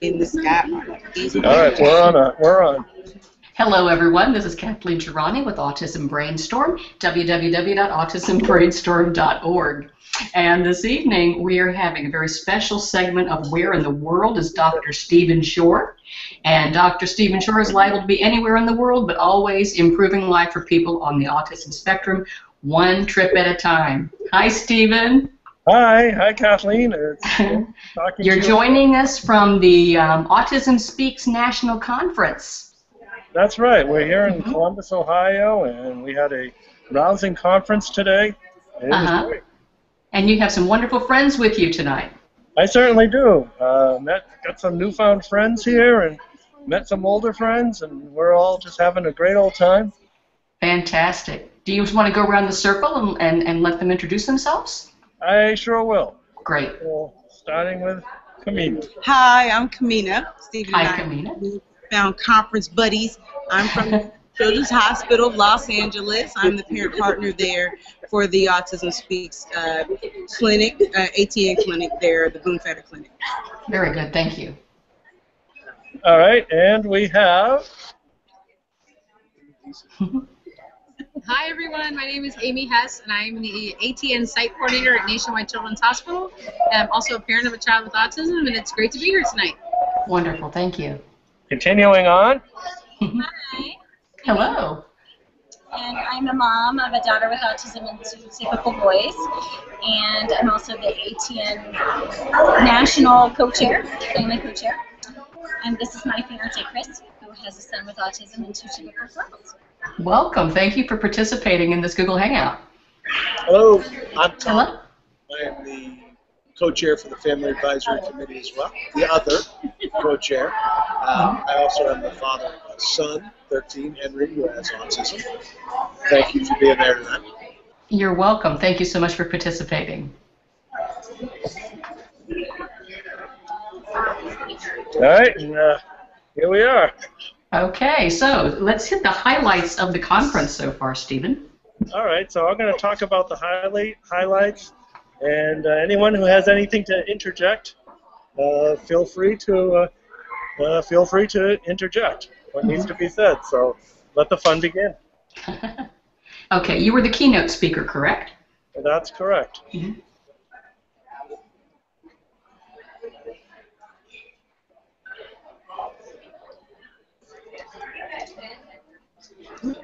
in this app. All right, we're on. A, we're on. Hello, everyone. This is Kathleen Tehrani with Autism Brainstorm, www.autismbrainstorm.org. And this evening, we are having a very special segment of Where in the World is Dr. Stephen Shore. And Dr. Stephen Shore is liable to be anywhere in the world, but always improving life for people on the autism spectrum, one trip at a time. Hi, Stephen. Hi, hi, Kathleen. It's talking You're to you. joining us from the um, Autism Speaks National Conference. That's right. We're here in Mhm. Columbus, Ohio, and we had a rousing conference today. It Uh-huh. great. And you have some wonderful friends with you tonight. I certainly do. Uh, met got some newfound friends here, and met some older friends, and we're all just having a great old time. Fantastic. Do you want to go around the circle and, and, and let them introduce themselves? I sure will. Great. So, starting with Kamina. Hi, I'm Kamina. Stephen Hi, and I Kamina. found conference buddies. I'm from Children's Hospital of Los Angeles. I'm the parent partner there for the Autism Speaks uh, clinic, uh, ATN clinic there, the Boone Fetter Clinic. Very good. Thank you. All right, and we have. Hi everyone, my name is Amy Hess and I'm the ATN site coordinator at Nationwide Children's Hospital. And I'm also a parent of a child with autism and it's great to be here tonight. Wonderful. Thank you. Continuing on. Hi, Hello. and I'm a mom of a daughter with autism and two typical boys, and I'm also the ATN national co-chair, family co-chair. And this is my fiance Chris, who has a son with autism and two typical girls. Welcome. Thank you for participating in this Google Hangout. Hello, I'm Tom. Hello. I am the co-chair for the Family Advisory Committee as well, the other co-chair. Um, I also am the father of a son, 13, Henry, who has autism. Thank you for being there tonight. You're welcome. Thank you so much for participating. All right, and uh, here we are. Okay, so let's hit the highlights of the conference so far, Stephen. All right, so I'm going to talk about the highlight highlights, and uh, anyone who has anything to interject, uh, feel free to uh, uh, feel free to interject what needs to be said. So let the fun begin. okay, you were the keynote speaker, correct? That's correct.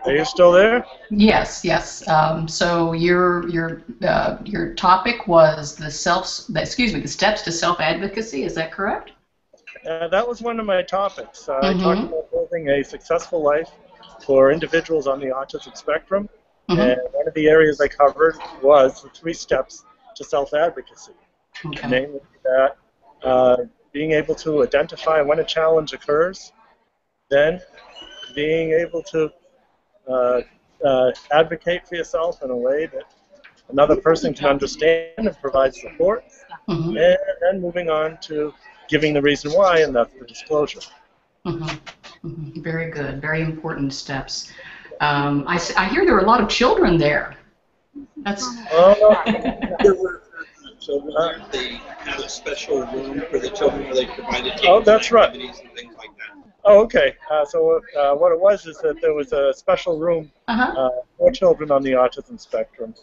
Are you still there? Yes, yes. Um, so your your uh, your topic was the self. Excuse me, the steps to self advocacy. Is that correct? Uh, that was one of my topics. Uh, Mhm. I talked about building a successful life for individuals on the autism spectrum, Mhm. and one of the areas I covered was the three steps to self-advocacy, Okay. namely that uh, being able to identify when a challenge occurs, then being able to uh, uh, advocate for yourself in a way that another person can understand and provide support, Mhm, and then moving on to giving the reason why, and that's the disclosure. mhm, mhm. Very good. Very important steps. Um, I, s- I hear there are a lot of children there. That's. Oh, There were children there. They had a special room for the children where they provided games Oh, that's right. and things like that. Oh, okay. Uh, so uh, what it was is that there was a special room Uh-huh. uh, for children on the autism spectrum,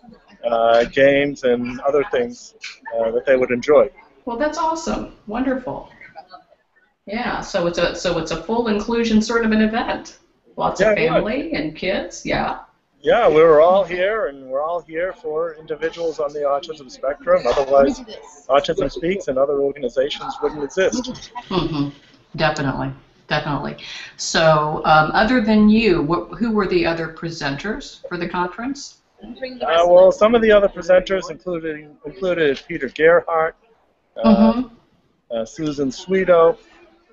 uh, games and other things uh, that they would enjoy. Well, that's awesome. Wonderful. Yeah. So it's a so it's a full inclusion sort of an event. Lots Yeah, of family and kids. Yeah. Yeah, we were all here, and we're all here for individuals on the autism spectrum. Otherwise, Autism Speaks and other organizations wouldn't exist. hmm Definitely. Definitely. So, um, other than you, wh- who were the other presenters for the conference? Uh, well, some of the other presenters included included Peter Gerhardt, uh, Mhm. uh, Susan Swedo,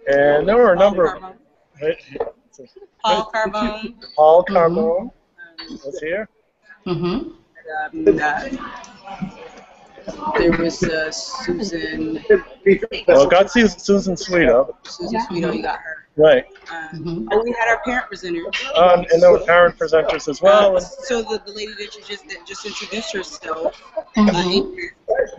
and there were a number of Paul Carbone. Paul Carbone was here. Mhm. Um, uh, there was uh, Susan. Well, got Su- Susan Swedo, Susan Swedo, you got her. Right? Um, oh, we had our parent presenter. Um, and there were parent presenters as well. Uh, And, so the, the lady that you just that just introduced herself, uh, Mhm. Amy, She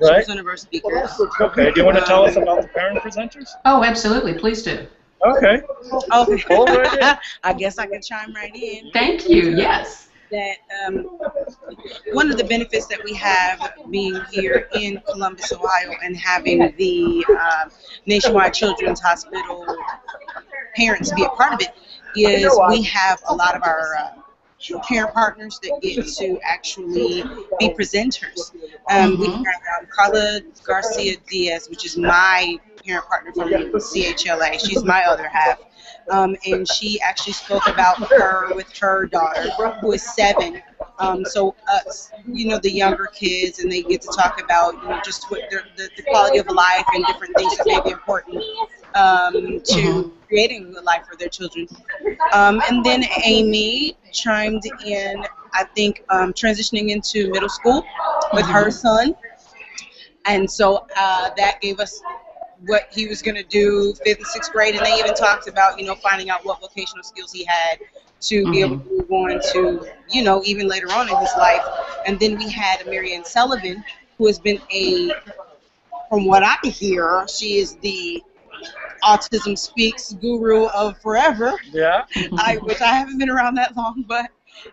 Right. was one of our speakers. Okay. Do you want to tell us about the parent presenters? Oh, absolutely. Please do. Okay. Okay. Go right in. I guess I can chime right in. Thank you. Yes. that um, one of the benefits that we have being here in Columbus, Ohio, and having the um, Nationwide Children's Hospital parents be a part of it is we have a lot of our uh, parent partners that get to actually be presenters. Um, We have um, Carla Garcia Diaz, which is my parent partner from CHLA. She's my other half. Um, and she actually spoke about her with her daughter, who is seven. Um, so us, you know, the younger kids, and they get to talk about, you know, just what their, the, the quality of life and different things that may be important um, to Mhm. creating a life for their children. Um, and then Amy chimed in, I think, um, transitioning into middle school with her son. And so uh, that gave us what he was going to do fifth and sixth grade. And they even talked about, you know, finding out what vocational skills he had to be able to move on to, you know, even later on in his life. And then we had Marianne Sullivan, who has been a, from what I hear, she is the Autism Speaks guru of forever. Yeah. I which I haven't been around that long, but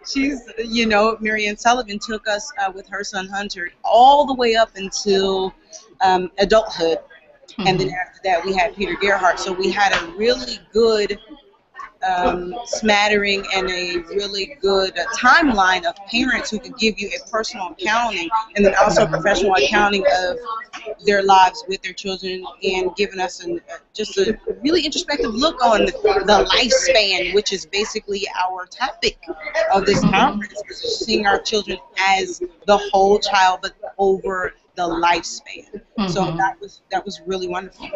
she's you know Marianne Sullivan took us uh, with her son Hunter all the way up until um, adulthood, and then after that we had Peter Gerhardt. So we had a really good um, smattering and a really good uh, timeline of parents who could give you a personal accounting and then also a professional accounting of their lives with their children and giving us an, uh, just a really introspective look on the, the lifespan, which is basically our topic of this conference, seeing our children as the whole child, but over the lifespan. So Mhm. that was that was really wonderful.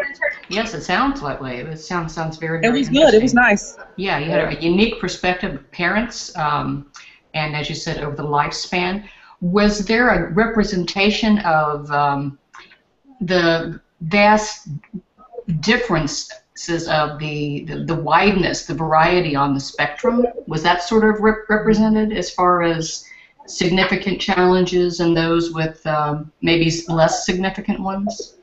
Yes, it sounds that way. It sounds sounds very. It was good. It was nice. Yeah, you had a unique perspective of parents, um, and as you said, over the lifespan. Was there a representation of um, the vast differences of the, the, the wideness, the variety on the spectrum? Was that sort of rep- represented as far as significant challenges and those with um, maybe less significant ones?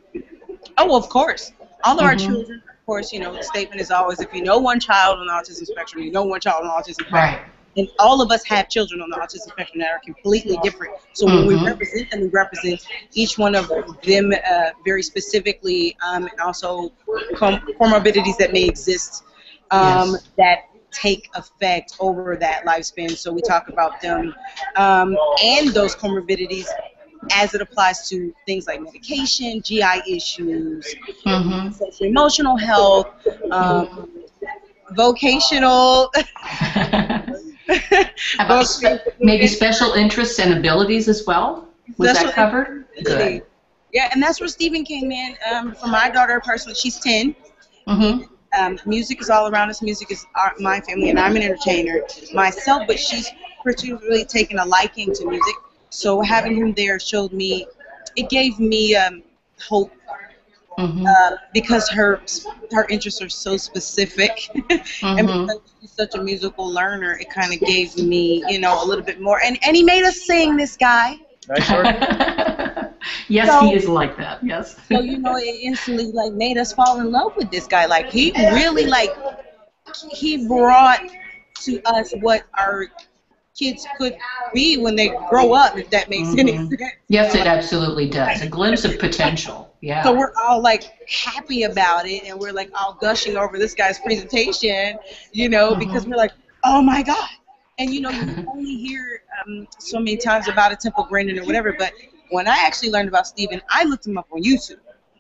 Oh, of course. All of our Mhm. children, of course, you know, the statement is always if you know one child on the autism spectrum, you know one child on the autism spectrum. Right. And all of us have children on the autism spectrum that are completely different. So when we Mhm. represent them, we represent each one of them uh, very specifically, um, and also com- comorbidities that may exist um, Yes. that take effect over that lifespan. So we talk about them um, and those comorbidities as it applies to things like medication, GI issues, Mm-hmm. social emotional health, um, vocational. About spe- maybe special interests and abilities as well? Was Special that covered? Good. Yeah, and that's where Stephen came in. Um, for my daughter personally, she's 10. Mm-hmm. Um, music is all around us. Music is our, my family, and I'm an entertainer myself, but she's particularly taken a liking to music. So having him there showed me, it gave me um, hope Mm-hmm. uh, because her her interests are so specific, and Mm-hmm. because she's such a musical learner, it kind of gave me, you know, a little bit more. And and he made us sing. This guy, Nice work. yes, So- he is like that. Yes. so you know, it instantly like made us fall in love with this guy. Like he really like he brought to us what our kids could be when they grow up. If that makes any Mhm. sense. Yes, it absolutely does. A glimpse of potential. Yeah. So we're all like happy about it, and we're like all gushing over this guy's presentation, you know, because we're like, oh my god. And you know, you only hear um, so many times about a Temple Grandin or whatever, but when I actually learned about Stephen, I looked him up on YouTube,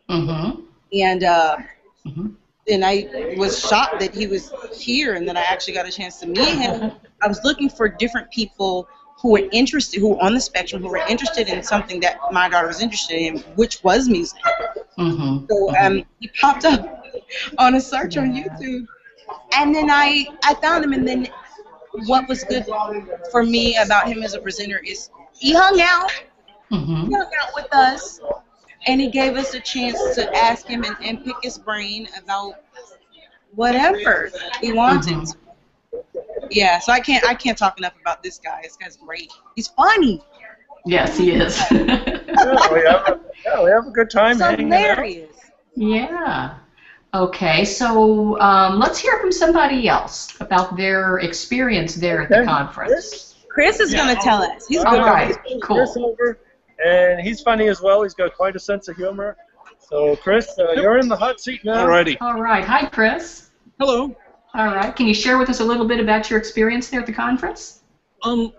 mm-hmm. and uh, Mhm. and I was shocked that he was here, and that I actually got a chance to meet him. I was looking for different people who were interested, who were on the spectrum, who were interested in something that my daughter was interested in, which was music. Mm-hmm. So um, he popped up on a search on YouTube, and then I I found him. And then what was good for me about him as a presenter is he hung out, Mm-hmm. he hung out with us, and he gave us a chance to ask him and, and pick his brain about whatever he wanted. Mhm. Yeah, so I can't I can't talk enough about this guy. This guy's great. He's funny. Yes, he is. Yeah, we have a, yeah, we have a good time It's hanging out. yeah. Okay, so um, let's hear from somebody else about their experience there at the conference. Chris is going to tell us. He's All good. right, Chris cool. Over, and he's funny as well. He's got quite a sense of humor. So, Chris, uh, you're in the hot seat now. Alrighty. All right. Hi, Chris. Hello. All right. Can you share with us a little bit about your experience there at the conference? Um,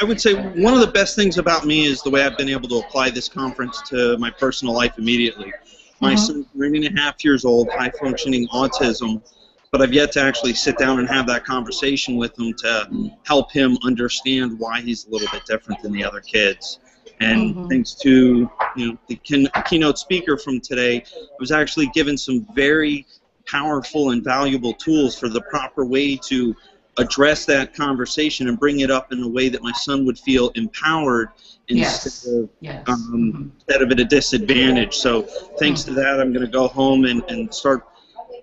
I would say one of the best things about me is the way I've been able to apply this conference to my personal life immediately. My Mhm. son's nine and a half years old, high functioning autism, but I've yet to actually sit down and have that conversation with him to help him understand why he's a little bit different than the other kids. And Mhm. thanks to you know the kin- keynote speaker from today, I was actually given some very powerful and valuable tools for the proper way to address that conversation and bring it up in a way that my son would feel empowered Yes. instead of Yes. um, instead of at a disadvantage. So thanks to that, I'm going to go home and, and start,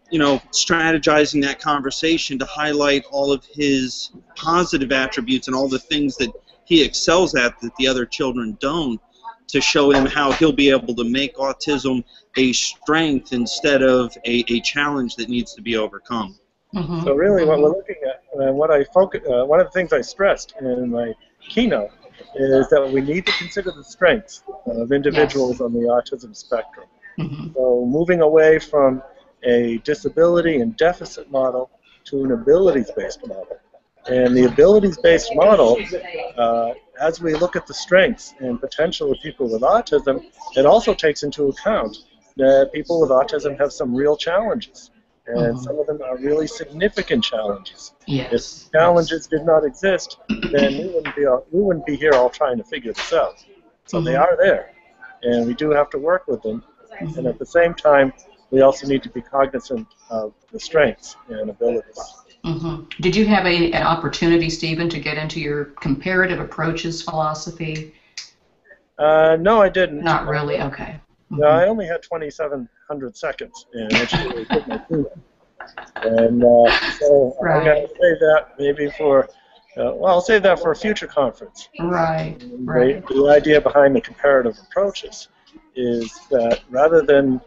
you know, strategizing that conversation to highlight all of his positive attributes and all the things that he excels at that the other children don't to show him how he'll be able to make autism a strength instead of a, a challenge that needs to be overcome. Mhm. So really, what we're looking at, uh, what I focus, uh, one of the things I stressed in my keynote is that we need to consider the strengths of individuals on the autism spectrum. Mhm. So moving away from a disability and deficit model to an abilities-based model. And the abilities-based model, uh, as we look at the strengths and potential of people with autism, it also takes into account that people with autism have some real challenges. And Mhm. some of them are really significant challenges. If Yes. challenges did not exist, then we wouldn't be all, we wouldn't be here all trying to figure this out. So they Mhm. are there, and we do have to work with them. And Mhm. at the same time, we also need to be cognizant of the strengths and abilities. Mhm. Did you have a, an opportunity, Stephen, to get into your comparative approaches philosophy? Uh, no, I didn't. Not really. Okay. No, I only had 2,700 seconds, and which really put my keynote. And uh, so I'm going to save that maybe for, uh, well, I'll save that for a future conference. Right. The, Right. the idea behind the comparative approaches is that rather than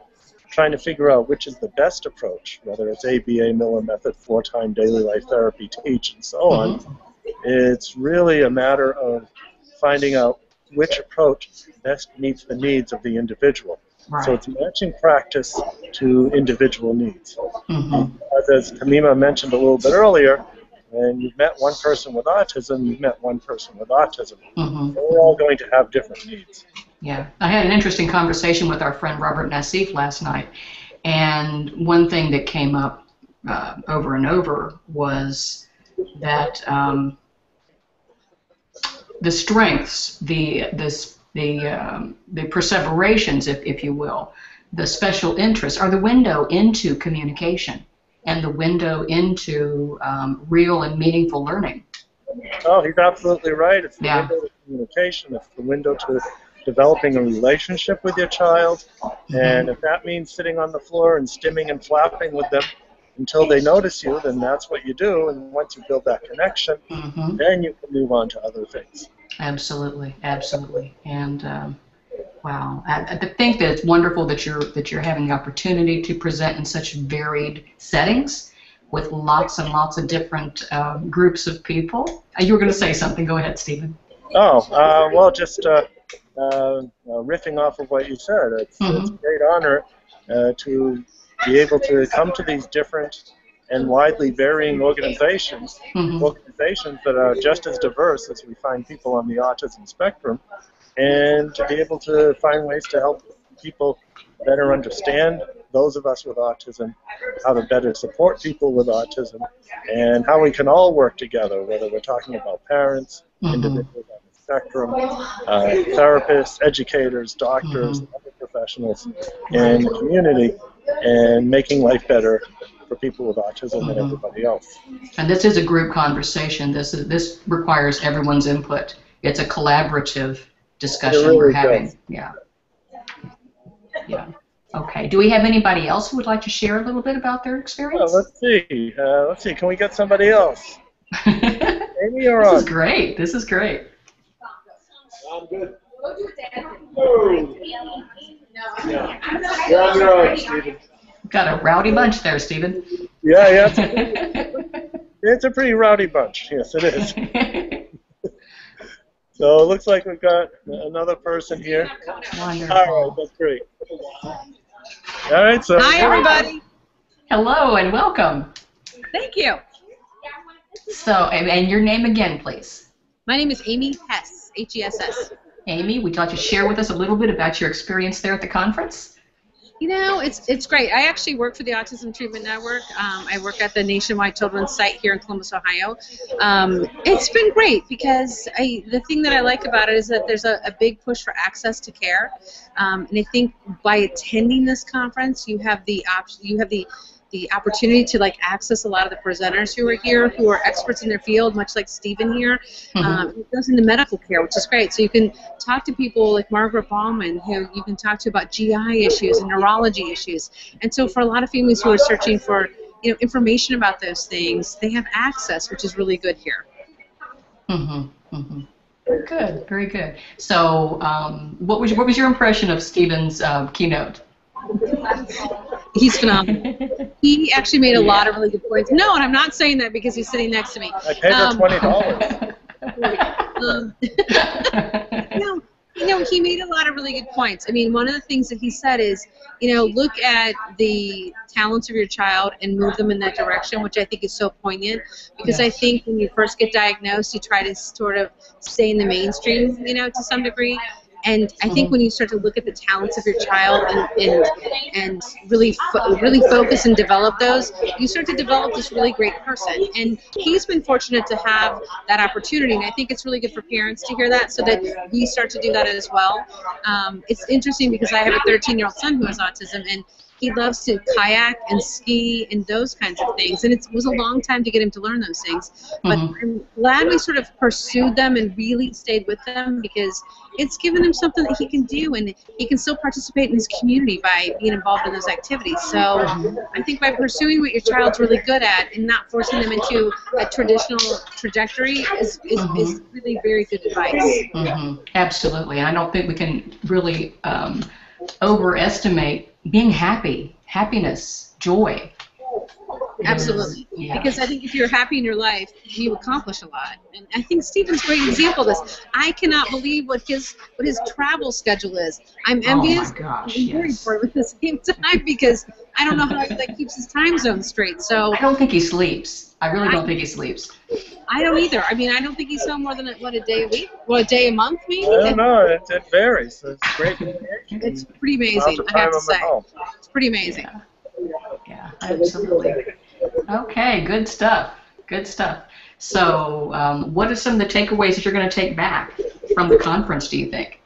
trying to figure out which is the best approach, whether it's ABA, Miller method, Floortime daily life therapy, TEACCH, and so on, it's really a matter of finding out which approach best meets the needs of the individual. Right. So it's matching practice to individual needs. Mhm. As Tamima mentioned a little bit earlier, when you've met one person with autism, you've met one person with autism. Mhm. We're all going to have different needs. Yeah, I had an interesting conversation with our friend Robert Nassif last night, and one thing that came up uh, over and over was that um, the strengths, the this the um, the perseverations, if if you will, the special interests are the window into communication and the window into um, real and meaningful learning. Oh, he's absolutely right. It's the Yeah. window to communication. It's the window to developing a relationship with your child. And if that means sitting on the floor and stimming and flapping with them until they notice you, then that's what you do. And once you build that connection, hmm then you can move on to other things. Absolutely, absolutely, and um, wow, I, I think that it's wonderful that you're that you're having the opportunity to present in such varied settings with lots and lots of different um, groups of people. Uh, you were going to say something. Go ahead, Stephen. Oh, uh, well, just uh, uh, riffing off of what you said, it's, it's a great honor uh, to be able to come to these different and widely varying organizations, hmm organizations that are just as diverse as we find people on the autism spectrum, and to be able to find ways to help people better understand those of us with autism, how to better support people with autism, and how we can all work together, whether we're talking about parents, hmm individuals on spectrum, uh, therapists, educators, doctors, and other professionals in the community, and making life better for people with autism and Mhm. everybody else. And this is a group conversation. This is this requires everyone's input. It's a collaborative discussion really we're having. does. Yeah. Yeah. Okay. Do we have anybody else who would like to share a little bit about their Well, experience? let's see. Uh, let's see. Can we get somebody else? this Amy or is great. This is great. I'm good. Oh. Yeah. You're on your own, Stephen. Got a rowdy bunch there, Stephen. Yeah, yeah. It's, it's a pretty rowdy bunch. Yes, it is. So it looks like we've got another person here. All right, Wonderful. that's great. All right, so Hi, everybody. Hello and welcome. Thank you. So, and, and your name again, please. My name is Amy Hess, H-E-S-S. Amy, would you like to share with us a little bit about your experience there at the conference? You know, it's it's great. I actually work for the Autism Treatment Network. Um, I work at the Nationwide Children's Site here in Columbus, Ohio. Um, it's been great because I, the thing that I like about it is that there's a, a big push for access to care, um, and I think by attending this conference, you have the option, you have the the opportunity to like access a lot of the presenters who are here, who are experts in their field, much like Stephen here. Mhm. Um, who goes into medical care, which is great. So you can talk to people like Margaret Bauman, who you can talk to about GI issues and neurology issues. And so for a lot of families who are searching for you know information about those things, they have access, which is really good here. Mm-hmm. Mm-hmm. Very good. Very good. So, um, what was what was your impression of Stephen's um, keynote? He's phenomenal. He actually made a lot of really good points. No, and I'm not saying that because he's sitting next to me. I paid her Um, twenty dollars. Um, no, you know, he made a lot of really good points. I mean, one of the things that he said is, you know, look at the talents of your child and move them in that direction, which I think is so poignant. Because I think when you first get diagnosed, you try to sort of stay in the mainstream, you know, to some degree. And I think when you start to look at the talents of your child and and, and really fo- really focus and develop those, you start to develop this really great person. And he's been fortunate to have that opportunity, and I think it's really good for parents to hear that, so that we start to do that as well. Um, it's interesting because I have a 13-year-old son who has autism, and he loves to kayak and ski and those kinds of things. And it was a long time to get him to learn those things. But Mhm. I'm glad we sort of pursued them and really stayed with them because it's given him something that he can do and he can still participate in his community by being involved in those activities. So I think by pursuing what your child's really good at and not forcing them into a traditional trajectory is, is, is really very good advice. hmm Absolutely. I don't think we can really um, overestimate being happy, happiness, joy. Absolutely. Yeah. Because I think if you're happy in your life, you accomplish a lot. And I think Stephen's a great example of this. I cannot believe what his what his travel schedule is. I'm oh, envious. Oh gosh, and worried yes. for him at the same time because I don't know how he like keeps his time zone straight. So I don't think he sleeps. I really don't think he sleeps. I don't either. I mean, I don't think he's home more than a, what a day a week, well, a day a month maybe. I don't know. It, it varies. It's great. It's pretty amazing. I have to say, it's pretty amazing. Yeah, absolutely. Okay, good stuff. Good stuff. So, um, what are some of the takeaways that you're going to take back from the conference, do you think?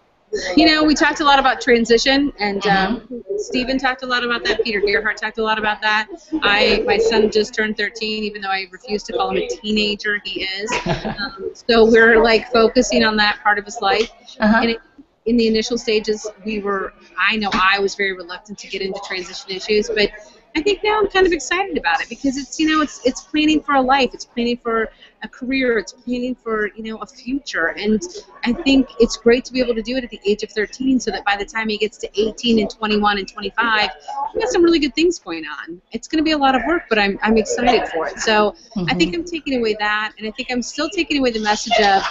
You know, we talked a lot about transition, and um, Stephen talked a lot about that. Peter Gerhardt talked a lot about that. I, my son just turned 13, even though I refuse to call him a teenager, he is. Um, so we're like focusing on that part of his life. Uh-huh. And it, in the initial stages, we were, I know I was very reluctant to get into transition issues, but I think now I'm kind of excited about it because it's, you know, it's it's planning for a life, it's planning for a career, it's planning for, you know, a future. And I think it's great to be able to do it at the age of 13 so that by the time he gets to 18 and 21 and 25, we got some really good things going on. It's going to be a lot of work, but I'm, I'm excited for it. So I think mm-hmm. I'm taking away that, and I think I'm still taking away the message of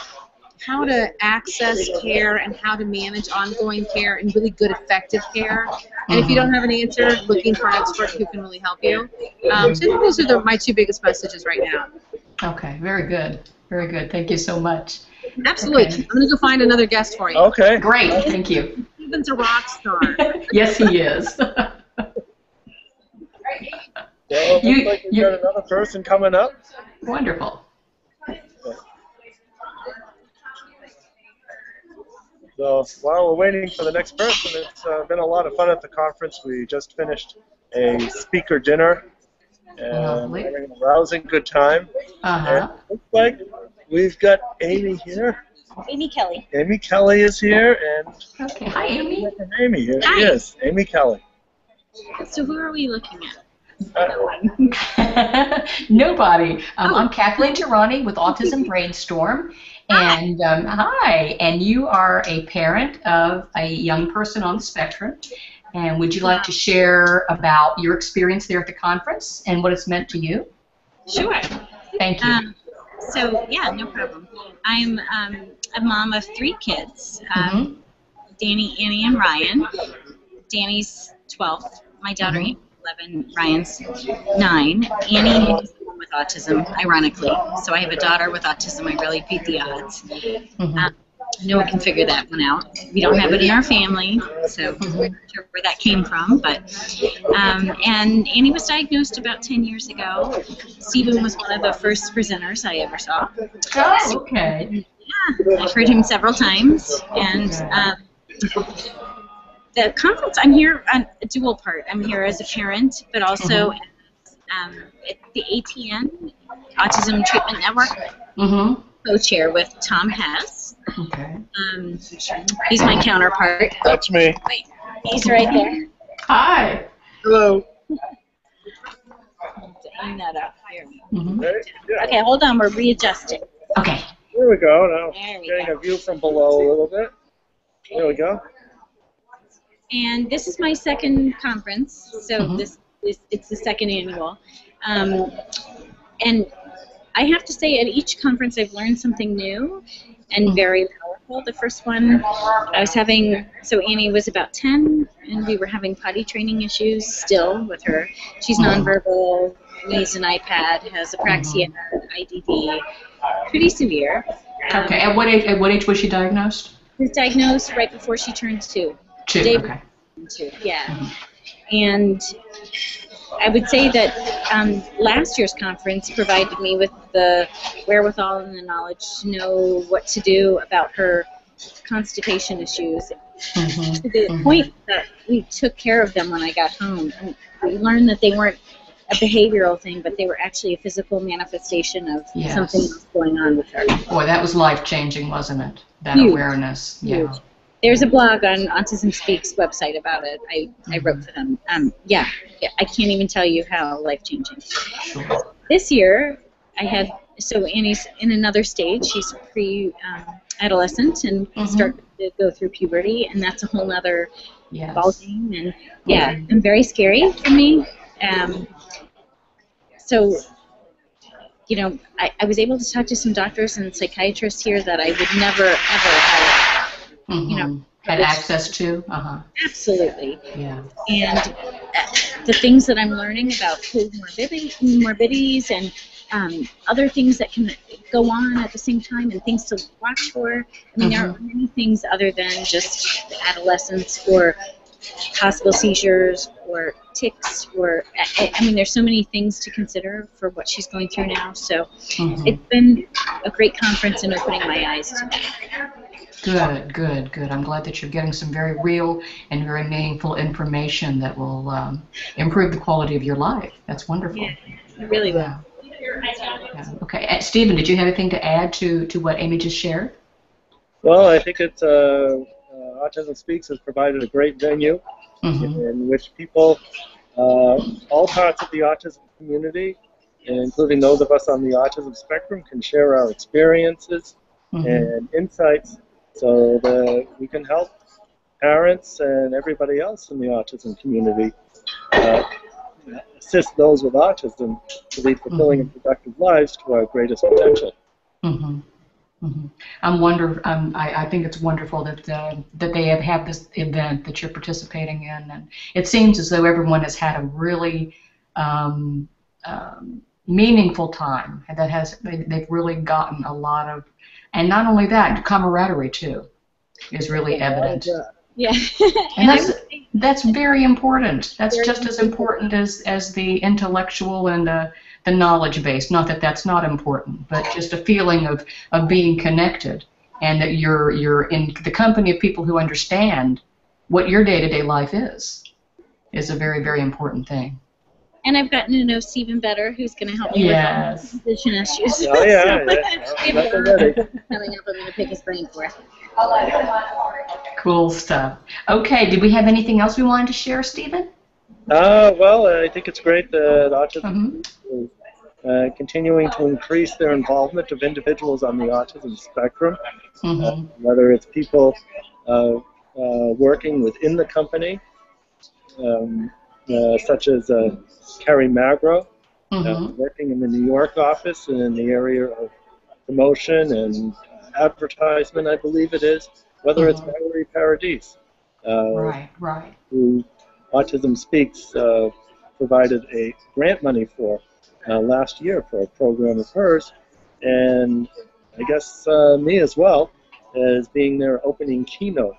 how to access care and how to manage ongoing care and really good effective care. And if you don't have an answer, looking for an expert who can really help you. Um, so I think those are the, my two biggest messages right now. Okay, very good. Very good. Thank you so much. Absolutely. Okay. I'm going to go find another guest for you. Okay. Great, thank you. Stephen's a rock star. yes, he is. Well, it You- looks like we've you- got another person coming up. Wonderful. So while we're waiting for the next person, it's uh, been a lot of fun at the conference. We just finished a speaker dinner and Lovely. having a rousing good time. Uh-huh. And looks like we've got Amy here. Amy Kelly. Amy Kelly is here, and Okay. Hi, Amy. Amy, here she Hi. is. Amy Kelly. So who are we looking at? Uh, Nobody. Um, I'm Kathleen Tehrani with Autism Brainstorm, And um, hi, and you are a parent of a young person on the spectrum. And would you like to share about your experience there at the conference and what it's meant to you? Sure. Thank you. Um, so yeah, no problem. I'm um, a mom of three kids: um, Mhm. Danny, Annie, and Ryan. Danny's 12. My daughter, Mhm. 11. Ryan's 9. Annie is the one with autism, ironically. So I have a daughter with autism. I really beat the odds. Mhm. Um, no one can figure that one out. We don't have it in our family, so I'm not sure where that came from. But um, and Annie was diagnosed about 10 years ago. Stephen was one of the first presenters I ever saw. Oh, okay. Yeah, I've heard him several times, and um, the conference. I'm here on a dual part. I'm here as a parent, but also as um, at the ATN Autism Treatment Network Mm-hmm. co-chair with Tom Hess. Okay. Um, he's my counterpart. That's me. Wait, he's right there. Hi. Hello. Aim that up. Here. Mhm. Okay, hold on. We're readjusting. Okay. Here we go. Now There we getting go. a view from below a little bit. There we go. And this is my second conference, so Mhm. this is it's the second annual. Um, and I have to say, at each conference, I've learned something new and Mhm. very powerful. The first one, I was having so Annie was about ten, and we were having potty training issues still with her. She's Mhm. nonverbal, needs an iPad, has apraxia, IDD, pretty severe. Um, Okay. At what age? At what age was she diagnosed? Was diagnosed right before she turned two. Two. Okay. Two, yeah. Mhm. And I would say that um, last year's conference provided me with the wherewithal and the knowledge to know what to do about her constipation issues Mhm. to the Mhm. point that we took care of them when I got home. And we learned that they weren't a behavioral thing, but they were actually a physical manifestation of Yes. something else going on with her. Boy, that was life changing, wasn't it? That Huge. awareness. Yeah. There's a blog on Autism Speaks website about it. I, I wrote for them. Um, yeah, yeah, I can't even tell you how life changing. This year, I had so Annie's in another stage. She's pre um, adolescent and Mhm. starting to go through puberty, and that's a whole other Yes. ball game. And yeah, and very scary for me. Um, so, you know, I, I was able to talk to some doctors and psychiatrists here that I would never ever have. Mhm. you know, Had access to. Uh huh. Absolutely. Yeah. and uh, the things that I'm learning about comorbidity, comorbidities and um, other things that can go on at the same time and things to watch for. I mean, there are many things other than just adolescence or possible seizures or tics or I, I mean, there's so many things to consider for what she's going through now. So Mhm. it's been a great conference and opening my eyes to that. Good, good, good. I'm glad that you're getting some very real and very meaningful information that will um, improve the quality of your life. That's wonderful. Yeah. It really will. Yeah. Yeah. Okay, uh, Stephen, did you have anything to add to, to what Amy just shared? Well, I think it's uh, uh, Autism Speaks has provided a great venue Mm-hmm. in which people, uh, all parts of the autism community, including those of us on the autism spectrum, can share our experiences Mm-hmm. and insights so that we can help parents and everybody else in the autism community uh, assist those with autism to lead fulfilling and productive lives to our greatest potential. Mm-hmm. Mm-hmm. I'm wonder. Um, I, I think it's wonderful that uh, that they have had this event that you're participating in, and it seems as though everyone has had a really um, um, meaningful time, and that has they, they've really gotten a lot of, and not only that, camaraderie too, is really evident. Yeah. And that's that's very important. That's just as important as as the intellectual and the the knowledge base. Not that that's not important, but just a feeling of of being connected and that you're you're in the company of people who understand what your day to day life is is a very very important thing. And I've gotten to know Stephen better, who's going to help me Yes. with position issues. Oh, yeah, So, yeah. we have That's a lot already. coming up. I'm going to pick his brain for. Cool stuff. Okay, did we have anything else we wanted to share, Stephen? Uh, well, I think it's great that autism hmm is uh, continuing to increase their involvement of individuals on the autism spectrum, Mhm. whether it's people uh, uh, working within the company, um, uh, such as uh, Kerry Magro, uh, Mhm. working in the New York office and in the area of promotion and advertisement, I believe it is, whether it's Mhm. Valerie Paradiz, uh, Right, right. who Autism Speaks uh, provided a grant money for uh, last year for a program of hers, and I guess uh, me as well as being their opening keynote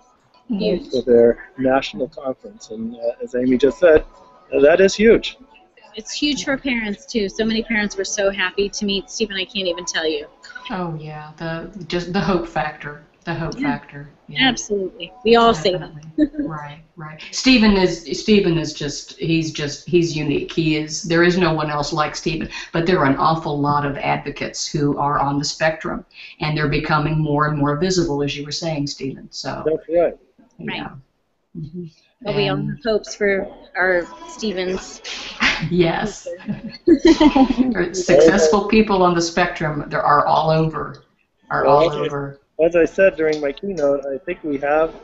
uh, for their national conference. And uh, as Amy just said, uh, that is huge. It's huge for parents too. So many parents were so happy to meet Stephen. I can't even tell you. Oh yeah, the just the hope factor. The hope Yeah. factor. Yeah. Absolutely, we all say that. Right, right. Stephen is Stephen is just he's just he's unique. He is there is no one else like Stephen. But there are an awful lot of advocates who are on the spectrum, and they're becoming more and more visible, as you were saying, Stephen. So That's right. Yeah. Mhm. But we all And- have hopes for our Stevens. Yes. Successful people on the spectrum there are all over. Are all Well, over. As I said during my keynote, I think we have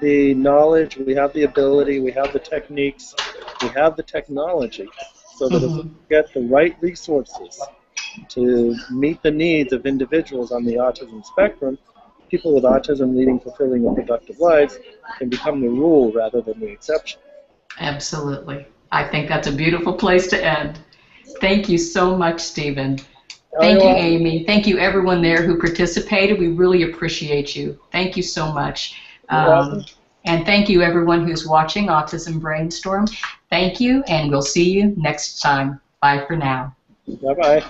the knowledge, we have the ability, we have the techniques, we have the technology, so that if we Mhm. get the right resources to meet the needs of individuals on the autism spectrum, people with autism leading fulfilling and productive lives can become the rule rather than the exception. Absolutely. I think that's a beautiful place to end. Thank you so much, Stephen. Thank you, Amy. Thank you, everyone there who participated. We really appreciate you. Thank you so much. Um, and thank you, everyone who's watching Autism Brainstorm. Thank you, and we'll see you next time. Bye for now. Bye bye.